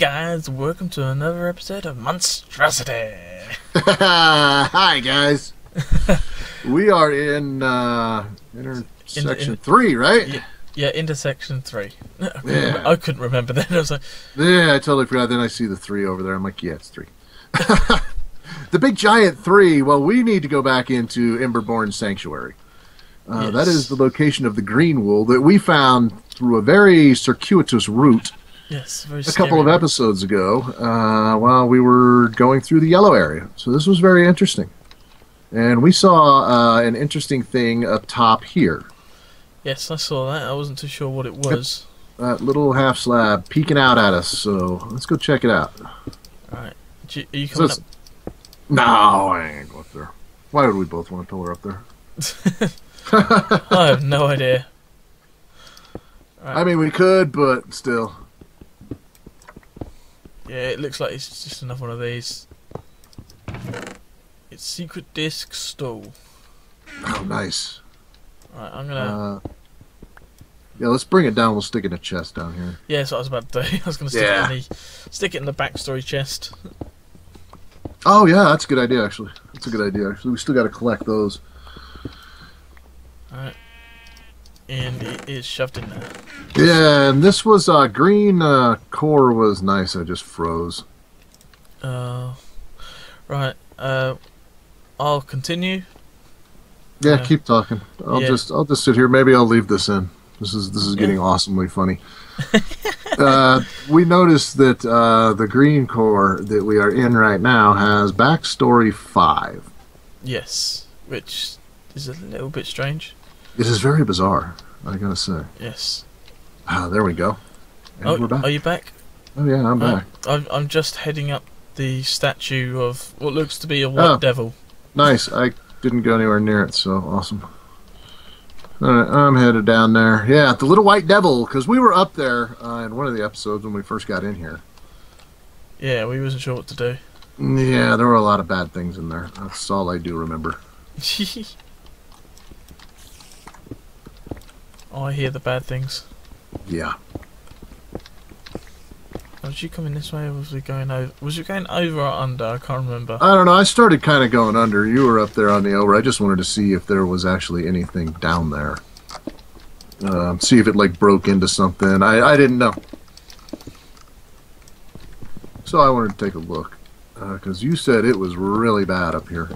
guys, welcome to another episode of Monstrosity. Hi guys. we are in uh intersection in- three, right? Yeah, yeah, intersection three. Yeah. I couldn't remember that. I was like, Yeah, I totally forgot. Then I see the three over there. I'm like, yeah, it's three. the big giant three. Well, we need to go back into Emberborn Sanctuary. Uh, Yes. is the location of the green wool that we found through a very circuitous route yes, very a couple of episodes ago uh, while we were going through the yellow area. So this was very interesting. And we saw uh, an interesting thing up top here. Yes, I saw that. I wasn't too sure what it was. That little half slab peeking out at us. So let's go check it out. Right. You, are you So coming it's- no, I ain't going up there. Why would we both want a pillar up there? I have no idea. I mean, we could, but still. Yeah, it looks like it's just another one of these. It's secret disc stall. Oh, nice. Right, I'm gonna. Uh, yeah, let's bring it down. We'll stick it in a chest down here. yeah, that's what I was about to do. I was gonna stick Yeah. it in the stick it in the backstory chest. Oh, yeah, that's a good idea, actually. That's a good idea, actually. We still got to collect those. Alright. And it is shoved in there. Yeah, and this was uh, green uh, core was nice. I just froze. Uh, right. Uh, I'll continue. Yeah, Yeah. keep talking. I'll Yeah. just I'll just sit here. Maybe I'll leave this in. This is this is getting awesomely funny. uh, we noticed that uh, the green core that we are in right now has backstory five. Yes, which is a little bit strange. It is very bizarre. I gotta say. Yes. Ah, there we go. And oh, we're back. are you back? oh yeah, I'm Oh, back. I'm, I'm just heading up the statue of what looks to be a white Oh. devil. Nice. I didn't go anywhere near it, so awesome. Right, I'm headed down there. Yeah, the little white devil, because we were up there uh, in one of the episodes when we first got in here. Yeah, we wasn't sure what to do. Yeah, there were a lot of bad things in there. That's all I do remember. oh, I hear the bad things. Yeah. Was you coming this way or was we going over? Was you going over or under? I can't remember. I don't know. I started kind of going under. You were up there on the over. I just wanted to see if there was actually anything down there. Um, see if it like broke into something. I, I didn't know. So I wanted to take a look. Because you said it was really bad up here.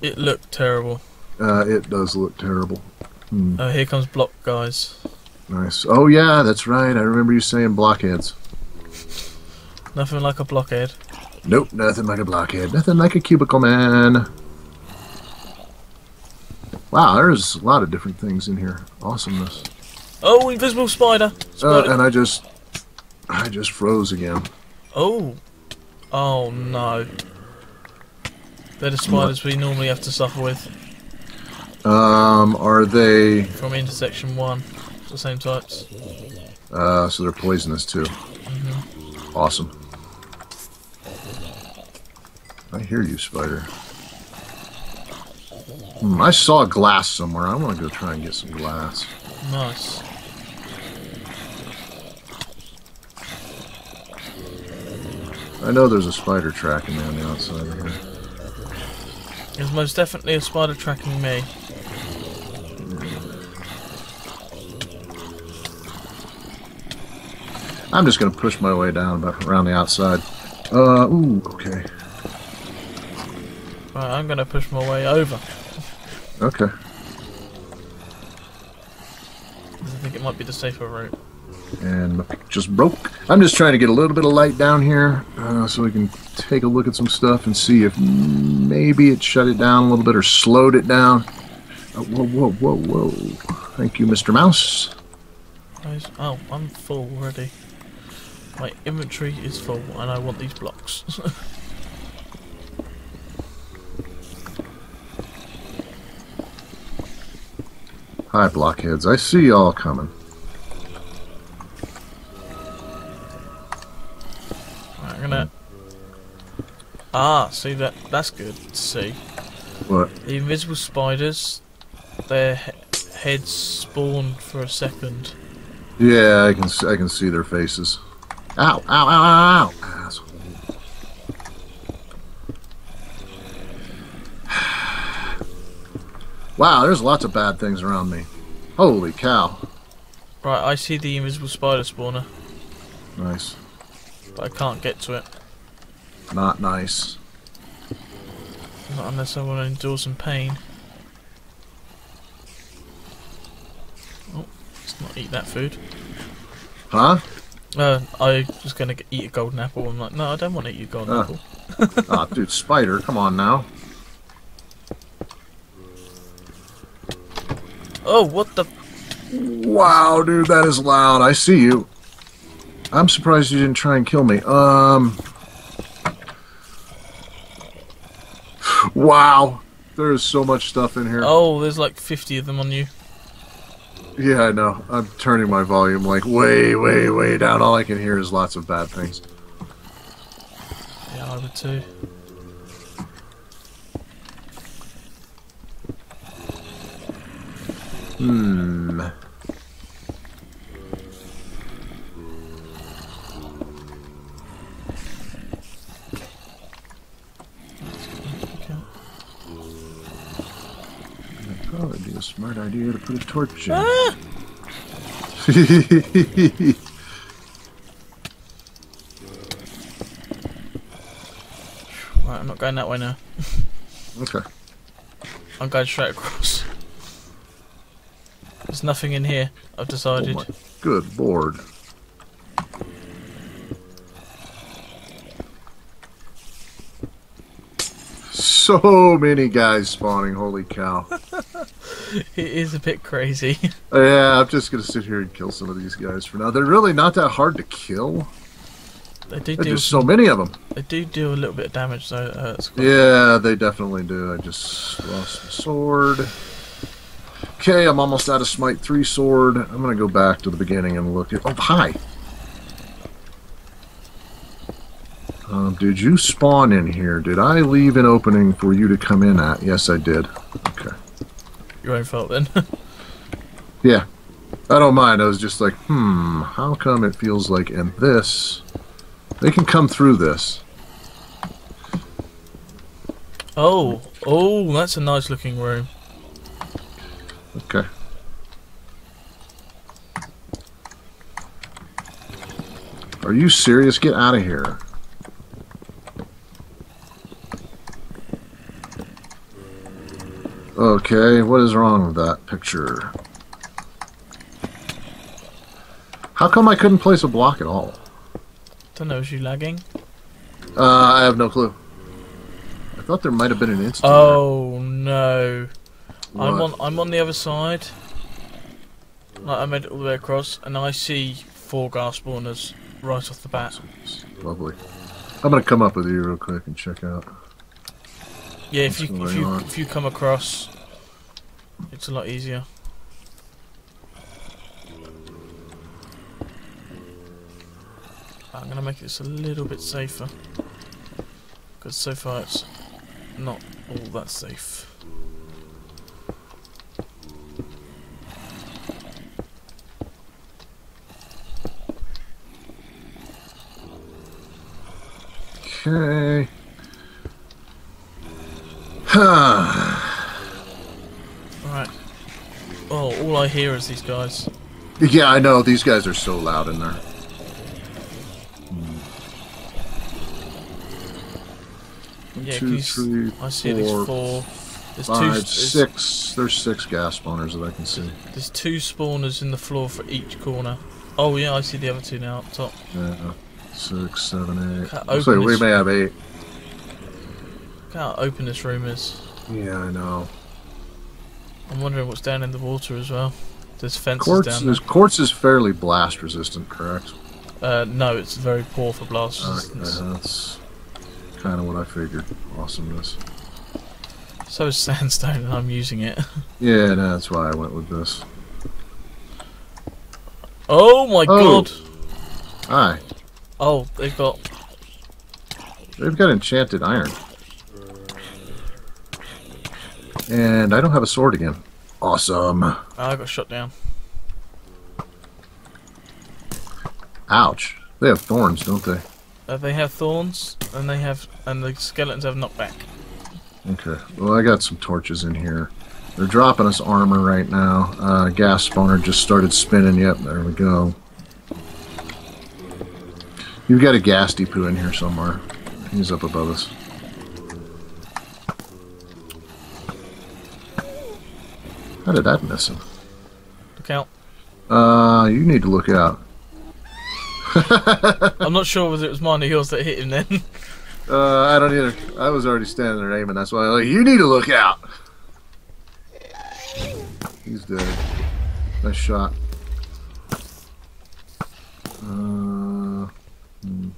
It looked terrible. Uh, it does look terrible. Hmm, Oh, here comes block guys. nice. Oh, yeah, that's right. I remember you saying blockheads. Nothing like a blockhead. Nope, nothing like a blockhead. Nothing like a cubicle man. Wow, there's a lot of different things in here. Awesomeness. Oh, invisible spider. Uh, Spider. and I just, I just froze again. oh. Oh no. They're the spiders we normally have to suffer with Um, are they? from intersection one. It's the same types. Uh, so they're poisonous too. Awesome. I hear you, spider. Hmm, I saw glass somewhere. I want to go try and get some glass. Nice. I know there's a spider tracking me on the outside of here. There's most definitely a spider tracking me. I'm just gonna push my way down about around the outside. Uh, ooh, okay, Right, I'm gonna push my way over. Okay. I think it might be the safer route. And my pick just broke. I'm just trying to get a little bit of light down here, uh, so we can take a look at some stuff and see if maybe it shut it down a little bit or slowed it down. Uh, whoa, whoa, whoa, whoa! Thank you, Mr. Mouse. Guys, oh, I'm full already. My inventory is full and I want these blocks. Hi, blockheads. I see y'all coming. Ah, see that? That's good to see. What? The invisible spiders, their he- heads spawn for a second. Yeah, I can I can see their faces. Ow, ow, ow, ow, ow. Asshole. Wow, there's lots of bad things around me. Holy cow. Right, I see the invisible spider spawner, Nice. but I can't get to it. Not nice. Not unless I want to endure some pain. Oh, let's not eat that food. Huh? Uh, I was going to eat a golden apple. I'm like, no, I don't want to eat a golden Ah. apple. Aw, dude, spider, come on now. Oh, what the? Wow, dude, that is loud. I see you. I'm surprised you didn't try and kill me. Um. Wow. There is so much stuff in here. Oh, there's like 50 of them on you. Yeah, I know. I'm turning my volume like way, way, way down. All I can hear is lots of bad things. Yeah, I would too. Hmm. Smart idea to put a torch in. Ah! Right, I'm not going that way now. okay. I'm going straight across. There's nothing in here, I've Oh decided. my good lord. So many guys spawning, holy cow. it is a bit crazy. yeah, I'm just gonna sit here and kill some of these guys for now. They're really not that hard to kill. they do There's so many of them. They do deal a little bit of damage, though. Quite- Yeah, they definitely do. I just lost my sword. Okay, I'm almost out of Smite 3 sword. I'm gonna go back to the beginning and look at. Oh, hi! Um, did you spawn in here? Did I leave an opening for you to come in at? Yes, I did. Okay. Your own fault then. Yeah. I don't mind. I was just like, hmm, how come it feels like in this. They can come through this. oh, oh, that's a nice looking room. Okay. Are you serious? Get out of here. Okay, what is wrong with that picture? How come I couldn't place a block at all? Don't know, is you lagging? Uh, I have no clue. I thought there might have been an instant. Oh no. there. I'm on I'm on the other side. Like I made it all the way across and I see four ghast spawners right off the bat. Lovely. I'm gonna come up with you real quick and check out. Yeah, if you if you on? if you come across it's a lot easier. I'm gonna make this a little bit safer. Because so far it's not all that safe. Okay. Alright. Oh, all I hear these guys. yeah, I know. These guys are so loud in there. Yeah, two, three, I see four. There's two. There's, six. There's six ghast spawners that I can see. there's two spawners in the floor for each corner. Oh yeah, I see the other two now up top. Yeah. Six, seven, eight. Can't like we may have eight. Look how open this room is. Yeah, I know. I'm wondering what's down in the water as well. There's fences Quartz down is quartz is fairly blast resistant, correct? Uh, no, it's very poor for blast Okay, resistance. that's kind of what I figured. Awesomeness. So is sandstone, and I'm using it. Yeah, no, that's why I went with this. Oh my Oh. god! Hi. Oh, they've got. They've got enchanted iron. And I don't have a sword again. Awesome. I got shot down. Ouch. They have thorns, don't they? Uh, they have thorns, and they have, and the skeletons have knockback. Okay. Well, I got some torches in here. They're dropping us armor right now. Uh, ghast spawner just started spinning. Yep, there we go. You've got a gas depot in here somewhere. He's up above us. How did that miss him? Look out. Uh, you need to look out. I'm not sure whether it was mine or yours that hit him then. Uh, I don't either. I was already standing there aiming. That's why I'm like, you need to look out. He's dead. Nice shot. Uh, hmm.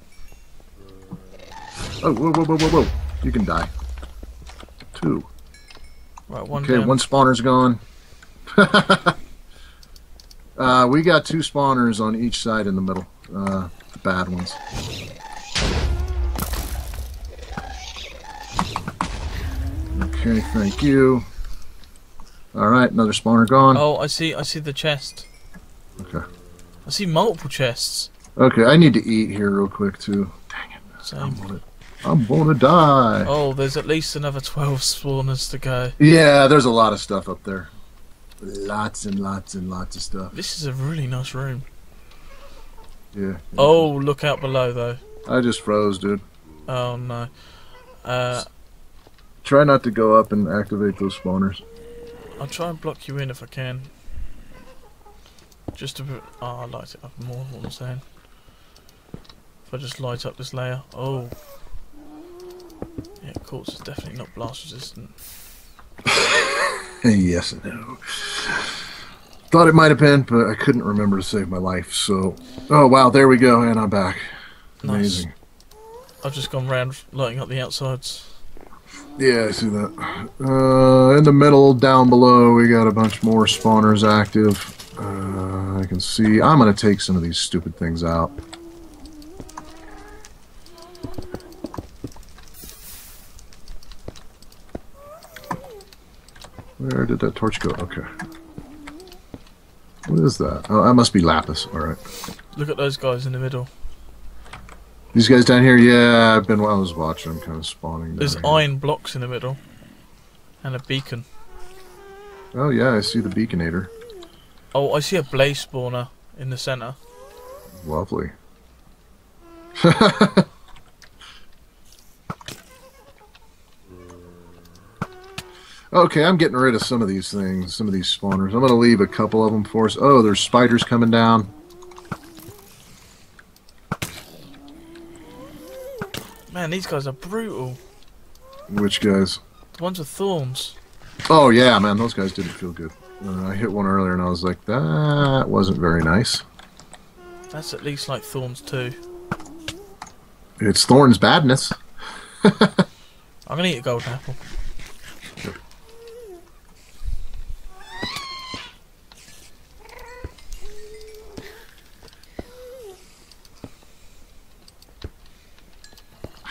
Oh, whoa, whoa, whoa, whoa, whoa. You can die. Two. right, one Okay, down. one spawner's gone. uh, we got two spawners on each side in the middle. Uh, the bad ones. Okay, thank you. Alright, another spawner gone. Oh, I see. I see the chest. Okay. I see multiple chests. Okay, I need to eat here real quick too. Dang it. I'm Same. gonna, I'm gonna die. Oh, there's at least another 12 spawners to go. Yeah, there's a lot of stuff up there. Lots and lots and lots of stuff. This is a really nice room. Yeah. Oh, look out below though. I just froze, dude. Oh no. Uh, Try not to go up and activate those spawners. I'll try and block you in if I can. Just a bit. Oh, I'll light it up more. What I'm saying. If I just light up this layer. Oh. Yeah, quartz is definitely not blast resistant. yes and no. Thought it might have been, but I couldn't remember to save my life. So, oh wow, there we go, and I'm back. Nice. Amazing. I've just gone round lighting up the outsides. Yeah, I see that. Uh, in the middle, down below, we got a bunch more spawners active. Uh, I can see. I'm gonna take some of these stupid things out. Where did that torch go? Okay. What is that? Oh, that must be lapis. All right. Look at those guys in the middle. These guys down here, yeah, I've been while I was watching, I'm kind of spawning. Down There's here. iron blocks in the middle. And a beacon. Oh yeah, I see the beaconator. Oh, I see a blaze spawner in the centre. Lovely. okay, I'm getting rid of some of these things, some of these spawners. I'm going to leave a couple of them for us. Oh, there's spiders coming down. Man, these guys are brutal. Which guys? The ones with thorns. Oh yeah, man, those guys didn't feel good. Uh, I hit one earlier and I was like, that wasn't very nice. That's at least like thorns too. It's Thorn's badness. I'm gonna eat a golden apple.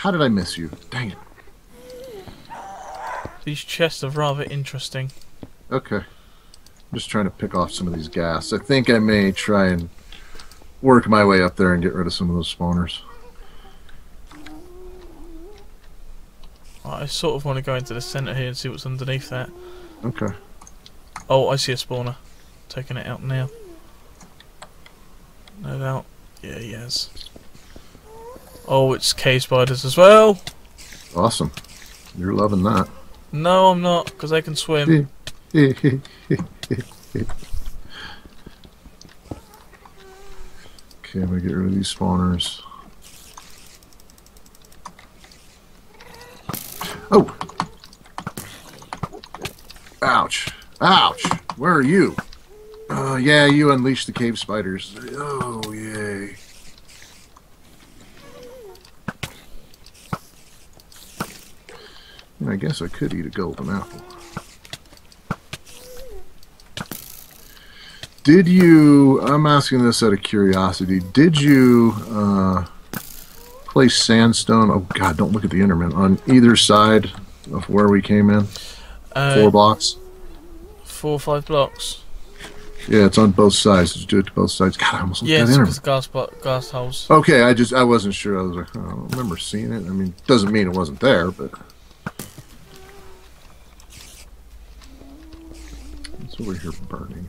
How did I miss you? Dang it. These chests are rather interesting. Okay. I'm just trying to pick off some of these gas. I think I may try and work my way up there and get rid of some of those spawners. I sort of want to go into the centre here and see what's underneath that. Okay. Oh, I see a spawner. Taking it out now. No doubt. Yeah, he has. Oh, it's cave spiders as well. Awesome. You're loving that. No, I'm not, because they can swim. okay, I'm gonna get rid of these spawners. Oh! Ouch! Ouch! Where are you? Uh, yeah, you unleashed the cave spiders. Oh, yay. I guess I could eat a golden apple. Did you, I'm asking this out of curiosity, did you uh, place sandstone, oh god, don't look at the internet, on either side of where we came in? Uh, Four blocks? four or five blocks. Yeah, it's on both sides. Did you do it to both sides? God, I almost looked Yeah, at it's Enderman. because gas holes. Okay, I just I wasn't sure. I was like, I don't remember seeing it. I mean, doesn't mean it wasn't there, but over here burning?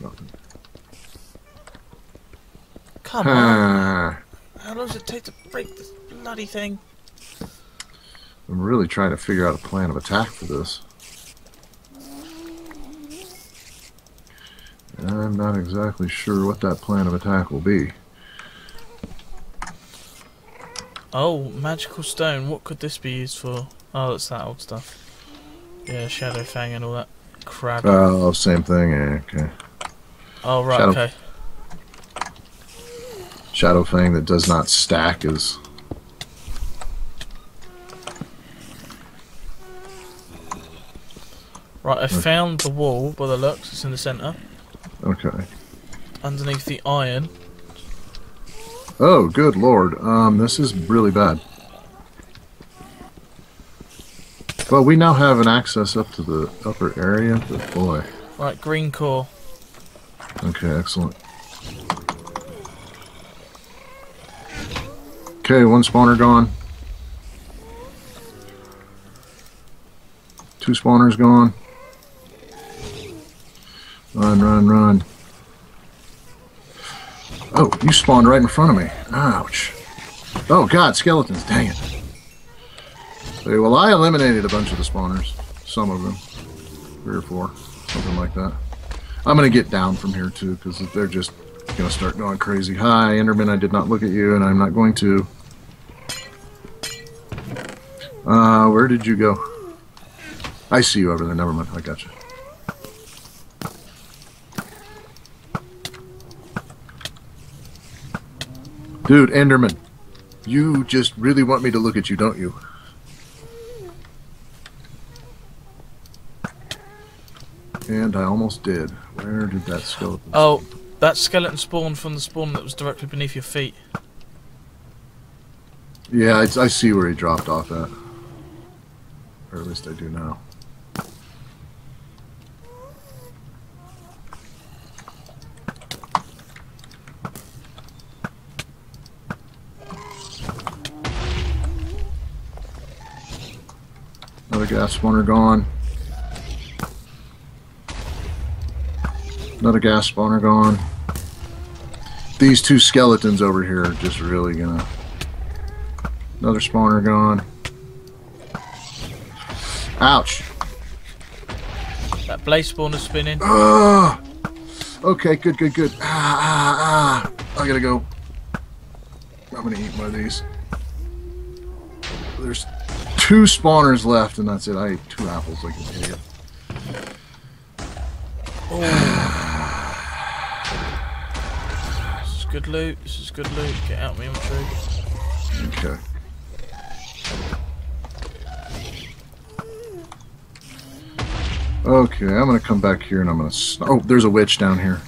Nothing. Come on. How long does it take to break this bloody thing? I'm really trying to figure out a plan of attack for this. And I'm not exactly sure what that plan of attack will be. Oh, magical stone. What could this be used for? Oh, it's that old stuff. Yeah, Shadow Fang and all that crap. Oh, same thing. Yeah, okay. oh, right, Shadow- okay. Shadow Fang that does not stack is Right, I found the wool by the looks. It's in the centre. okay. Underneath the iron. Oh, good lord. Um, this is really bad. Well, we now have an access up to the upper area, but boy. Right, green core. Okay, excellent. Okay, one spawner gone. Two spawners gone. Run, run, run. Oh, you spawned right in front of me. Ouch. Oh god, skeletons, dang it. Okay, well I eliminated a bunch of the spawners. Some of them. Three or four. Something like that. I'm gonna get down from here too, because they're just gonna start going crazy. Hi, Enderman, I did not look at you, and I'm not going to. Uh, where did you go? I see you over there. Never mind. I got you. Dude, Enderman, you just really want me to look at you, don't you? And I almost did. Where did that skeleton? Oh, that skeleton spawned from the spawn that was directly beneath your feet. Yeah, I, I see where he dropped off at. Or at least I do now. Another ghast spawner gone. Another ghast spawner gone. These two skeletons over here are just really gonna Another spawner gone. Ouch. That blaze spawner spinning. Ah. Okay, good, good, good. Ah, ah, ah. I gotta go. I'm gonna eat one of these. There's two spawners left, and that's it. I ate two apples like an idiot. This good loot. This is good loot. Get out my inventory. Okay. Okay, I'm gonna come back here and I'm gonna. oh, there's a witch down here.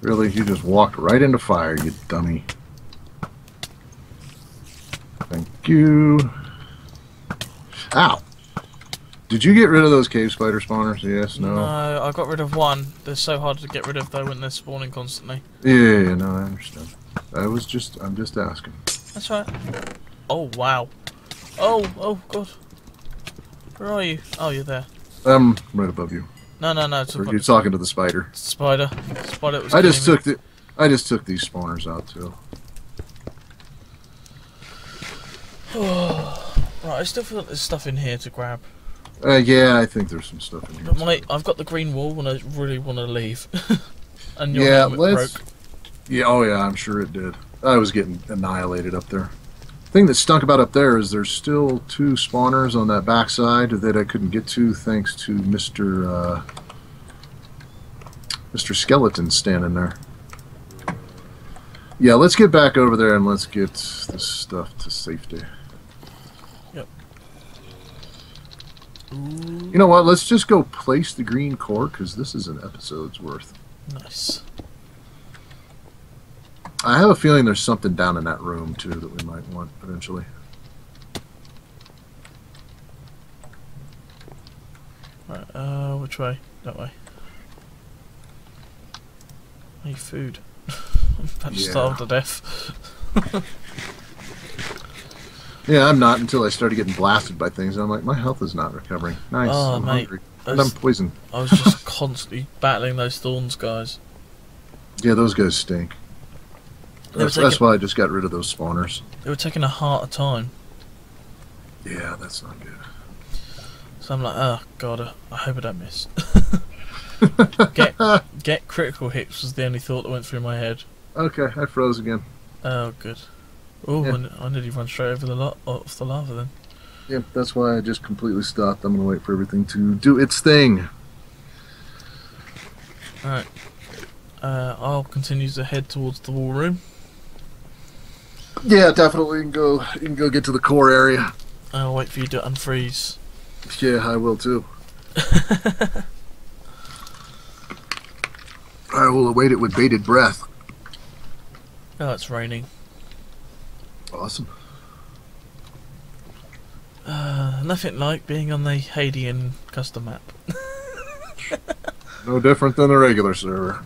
Really? You just walked right into fire, you dummy. Thank you. Ow! Did you get rid of those cave spider spawners? Yes, no? No, I got rid of one. They're so hard to get rid of though when they're spawning constantly. Yeah, yeah, yeah, no, I understand. I was just, I'm just asking. That's right. Oh wow. Oh oh god. Where are you? Oh, you're there. I'm right above you. No no no. It's you're talking to the spider. spider. Spider. Was I just took the, I just took these spawners out too. me. Right, I still feel like there's stuff in here to grab. Uh, yeah, I think there's some stuff in here. But I've got the green wool and I really want to leave. and your Yeah, let's- broke. Yeah, oh yeah, I'm sure it did. I was getting annihilated up there. thing that stunk about up there is there's still two spawners on that backside that I couldn't get to thanks to Mr. Uh, Mr. Skeleton standing there. Yeah, let's get back over there and let's get this stuff to safety. You know what? Let's just go place the green core because this is an episode's worth. Nice. I have a feeling there's something down in that room too that we might want eventually. Right, uh, which way? That way. I need food. I'm yeah. starved to death. Yeah, I'm not until I started getting blasted by things. I'm like, my health is not recovering. Nice. Oh, I'm mate. hungry. I And I'm was, poisoned. I was just constantly battling those thorns, guys. Yeah, those guys stink. They were That's, that's why I just got rid of those spawners. They were taking a heart of time. Yeah, that's not good. So I'm like, oh god, I- I hope I don't miss. get get critical hits was the only thought that went through my head. Okay, I froze again. Oh, good. Oh, Yeah. I nearly run straight over the lo- off the lava then. Yep, that's why I just completely stopped. I'm gonna wait for everything to do its thing. Alright. Uh, I'll continue to head towards the wool room. Yeah, definitely. You can go. You can go get to the core area. I'll wait for you to unfreeze. Yeah, I will too. I will await it with bated breath. Oh, it's raining. Awesome. Uh, nothing like being on the Hadian custom map. No different than the regular server.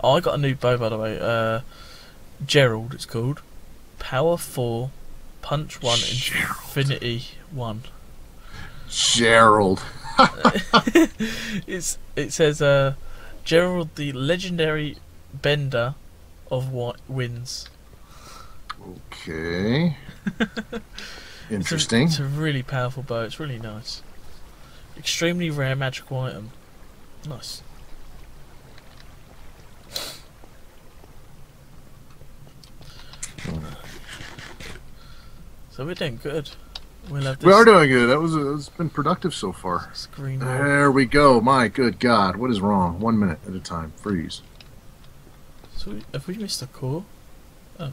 Oh, I got a new bow by the way. Uh, Gerald, it's called. Power 4, Punch 1, Infinity 1. Gerald. it's It says, uh, Gerald, the legendary bender of what wins. Okay. It's a- Interesting. It's a, really powerful bow. It's really nice. Extremely rare magical item. Nice. So we're doing good. We'll this We are doing good. That was uh, it's been productive so far. screen. There we go. My good God, what is wrong? One minute at a time. Freeze. So we, have we missed a call? Oh.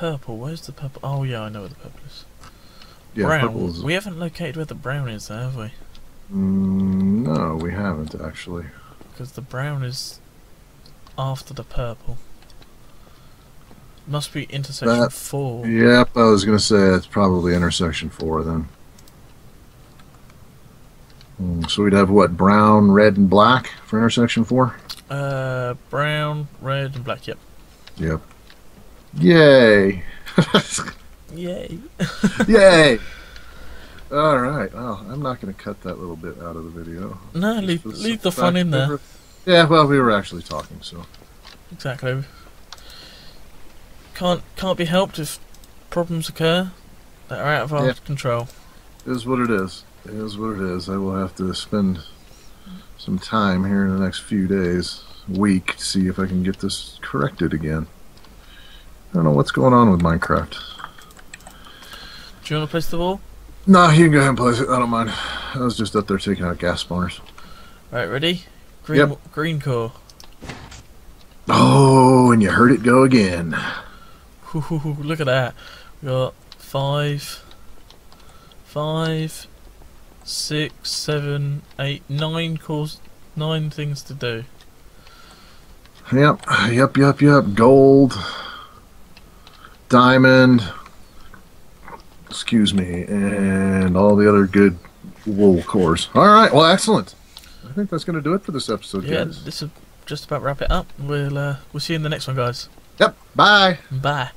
Purple. Where's the purple? Oh yeah, I know where the purple is. Yeah, brown. purple is. We haven't located where the brown is, though, have we? Mm, no, we haven't actually. Because the brown is after the purple. Must be intersection That- four. Yep, I was gonna say it's probably intersection four then. Mm, So we'd have what? Brown, red, and black for intersection four. Uh, brown, red, and black. Yep. Yep. Yay! Yay. Yay! All right. Oh, I'm not going to cut that little bit out of the video. No, leave leave the fun in there. Yeah. Well, we were actually talking, so Exactly. Can't can't be helped if problems occur that are out of our Yeah. control. it is what it is. It is what it is. I will have to spend some time here in the next few days, week, to see if I can get this corrected again. I don't know what's going on with Minecraft. Do you want to place the wool? No, you can go ahead and place it. I don't mind. I was just up there taking out ghast spawners. Right, ready? Green Yep. green core. Oh, and you heard it go again. Look at that. We got five, five, six, seven, eight, nine cores, nine things to do. Yep, yep, yep, yep. Gold, diamond, excuse me, and all the other good wool cores. All right, well, excellent. I think that's going to do it for this episode, Yeah, guys. this will just about wrap it up. We'll uh, we'll see you in the next one, guys. Yep, bye. Bye.